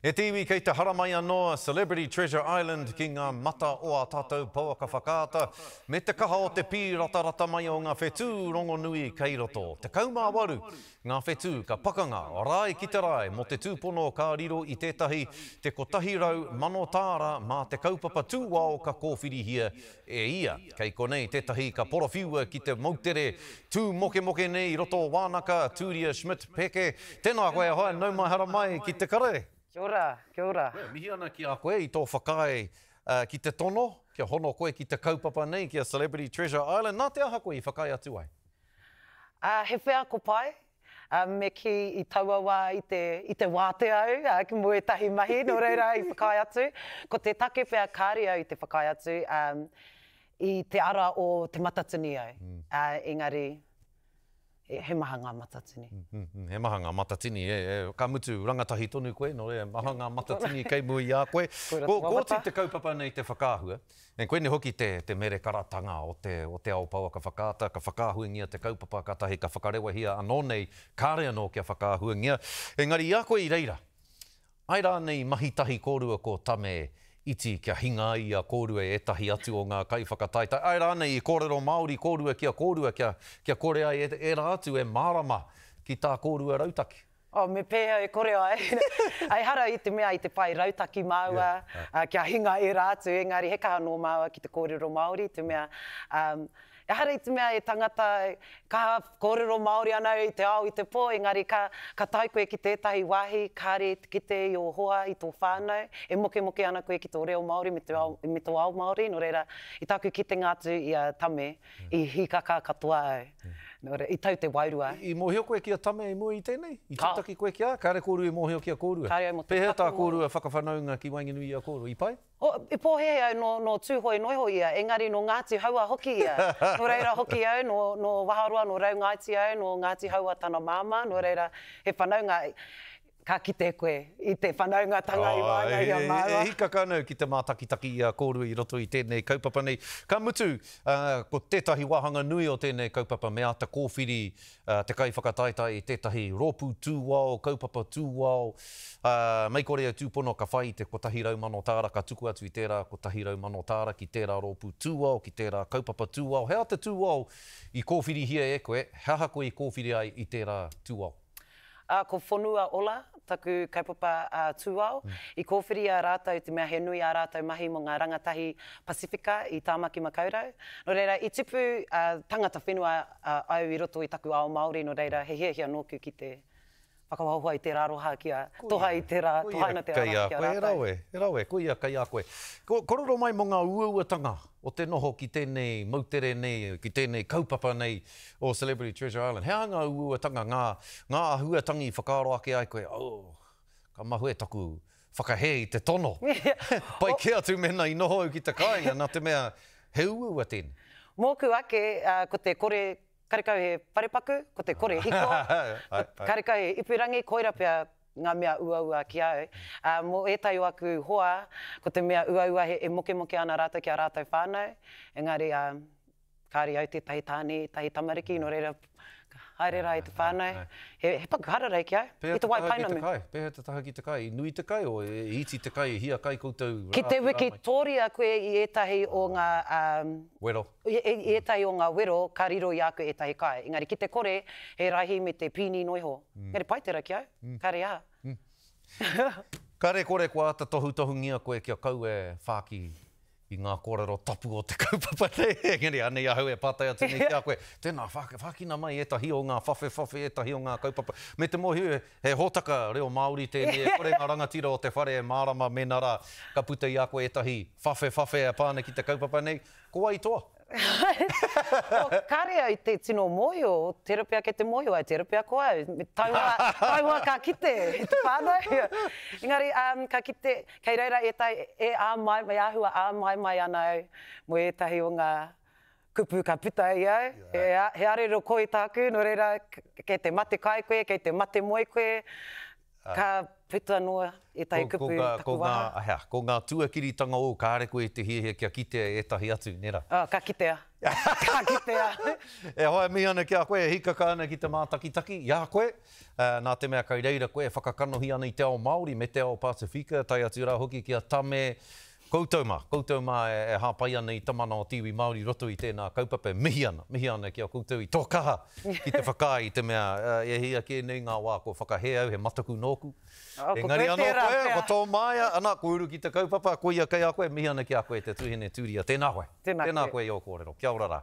E te iwi kei te haramai anō a Celebrity Treasure Island ki ngā mata o ā tātou pouaka whakaata me te kaha o te pīratarata mai o ngā whetū rongonui kei roto. Tekau mā waru ngā whetū ka pakanga rae ki te rae mō te tūpono ka riro i tētahi te kotahi rau mano tāra mā te kaupapa tūao ka kōwhirihia E ia, kei konei tētahi ka porowhiua ki te moutere tū mokemoke nei i roto o Wānaka, Tūria Schmidt Peke. Tēnā koe ahoe, nau mai hara mai ki te kare! Kia ora, kia ora. Nē, mihi ana ki a koe i tō whakaae ki te tono, kia hono koe ki te kaupapa nei ki a Celebrity Treasure Island, nā te aha koe i whakaae atu ai? He wheako pai, Me kī, i taua wā, i te wātea au mō ētahi mahi, nō reira i whakaae atu. Ko te take pea kāre au i te whakaae atu, i te ara o te matatini au. Engari, he maha ngā matatini. He maha ngā matatini, e. Ka mutu, rangatahi tonu koe, nō reira, maha ngā matatini kei mua i a koe. Kooti te kaupapa nei te whakaahua. E koinei hoki te, te merekaratanga o te, o te ao power ka whakaata, ka whakaahuingia te kaupapa, katahi ka whakarewahia anō nei, kāre anō kia whakaahuingia. Engari i a koe i reira, ae rānei mahi tahi kōrua ko Tame iti kia hinga ai i a kōrua e ētahi atu o ngā kaiwhakataetae, ae rānei i kōrero Māori kōrua ki a kōrua kia, kia kore ai e, ērā atu e mārama ki tā kōrua rautaki. Oh, me pēhea e kore ai? Ehara i te mea i te pae rautaki māua, kia hinga ērā atu, engari he kaha nō māua ki te kōrero Māori, te mea, ehara i te mea e tangata, kaha kōrero Māori ana i te ao, i te pō, engari ka, ka tae koe ki tētahi wāhi, kāre i te kite i ō hoa, i tō whānau, e mokemoke ana koe ki tō reo Māori me te ao, me tō ao Māori, nō reira, i tāku kitenga atu i a Tame, I hīkaka katoa au. Nō reira, i tau te wairua. I mōhio koe ki a Tame i mua i tēnei? I tūtaki koe ki a? Kāre kōrua i mōhio ki a kōrua. Kāre au mō te whakarongo. Pēhea tā kōrua whakawhanaunga ki waenganui i a kōrua? I pai? Oh, i pōhēhē au, nō, nō Tūhoe noa iho ia, engari nō Ngāti Hauā hoki ia. Nō reira hoki au, nō, nō Waharoa, nō Raungaiti au, nō Ngāti Hauā tana māmā, nō reira, he whanaunga. Ka kite koe i te whanaungatanga i waenga i a māua. He hīkaka anō ki te mātakitaki i a kōrua i roto i tēnei kaupapa nei. Ka mutu, ko tētahi wāhanga nui o tēnei kaupapa me āta kōwhiri te kaiwhakataetae i tētahi rōpū tūao, kaupapa tūao, mei kore au tūpono ka whai i te 100,000 tāra ka tuku atu i tērā 100,000 tāra ki tērā rōpū tūao, ki tērā kaupapa tūao. He aha te tūao i kōwhirihia e koe? He aha koe i kōwhiri ai i tērā tūao? Ā, ko Whonua Ola, taku kaupapa ā-tūao, i kōwhiri ā rātou te mea he nui ā rātou mahi mō ngā rangatahi Pasifika i Tāmaki Makaurau. Nō reira, i tipu tangata whenua au i roto i taku ao Māori, nō reira, he hiahia nōku ki te whakahoahoa i tērā aroha kia toha i tērā, tohaina tērā aroha ki a rātou. Koia, kei a koe, he rawe, he rawe, koia, kei a koe. Kōrero mai mō ngā uauatanga o te noho ki tēnei moutere nei, ki tēnei kaupapa nei o Celebrity Treasure Island? He aha ngā uauatanga, ngā, ngā ahuatangi i whakaaro ake ai koe, oh, ka mahue taku whakahē i te tono? Pai kē atu mēnā i noho au ki te kāinga, nā te mea, he uaua tēnei. Mōku ake, ko te kore, karekau he parepaku, ko te kore hiko, ko, karekau he ipurangi, koira pea ngā mea uaua ki a au. Ā, mō ētahi o aku hoa, ko te mea uaua he e mokemoke ana rātou ki ā rātou whānau, engari, ā, kāore au tētahi tāne, ētahi tamariki, nō reira, haere rā i te whānau, he, he paku hararei ki au, i te wai painamu. Pēhea te taha ki te kai? Pēhea te taha ki te kai? I nui te kai, o, e iti te kai, e hia kai koutou rā, ki rānei? Ki te wikitōria koe i ētahi o ngā, ā. Wero. I ētahi o ngā wero ka riro i a koe ētahi kai, engari ki te kore he rahi me te pīni noa iho. Engari pai tērā ki au, kāre i ahau. Kāre kore kua āta tohutohungia koe kia kau e whāki i ngā kōrero tapu o te kaupapa nei, engari anei ahau e pātai atu nei ki a koe, tēnā, whākina mai ētahi o ngā whawhewhawhe, ētahi o ngā kaupapa, me te mōhio he hōtaka reo Māori tēnei e kore ngā rangatira o te whare e mārama mēnā rā ka puta i a koe ētahi whawhewhawhe e pā ana ki te kaupapa nei, Ko wai toa? Ko Karea i te tino mōhio, tērā pea kei te mōhio ai, tērā pea ko au. Taua, taua ka kite i te whānau. Engari, um, ka kite, kei reira ētahi e āmai, e āhua āmaimai ana au mō ētahi o ngā kupu ka puta i au. He, he arero koi tāku, nō reira, kei te matekai koe, kei te matemoe koe, Ka puta noa ētahi kupu taku waha. Ko ngā tuakiritanga ōu, kāre koe i te hiahia kia kitea e ētahi atu, nera? Oh, ka kitea. Ka kitea. E hoa mihi ana ki a koe, e hīkaka ana ki te mātakitaki i a koe, nā te mea kei reira koe e whakakanohi ana i te ao Māori me te ao Pasifika, tae atu rā hoki ki a Tame, Koutou mā, koutou mā e hāpai ana i tamana o te iwi Māori i roto i tēnā kaupapa e mihi ana, mihi ana ki a koutou i tō kaha ki te whakaae i te mea e hia kē nei ngā wā kua whakahē au he mataku nōku, engari anō koe, ko tō māia, ana, kua uru ki te kaupapa, koia kei a koe, mihi ana ki a koe te Tuhinetūria, tēnā koe, tēnā koe i ō kōrero, kia ora rā.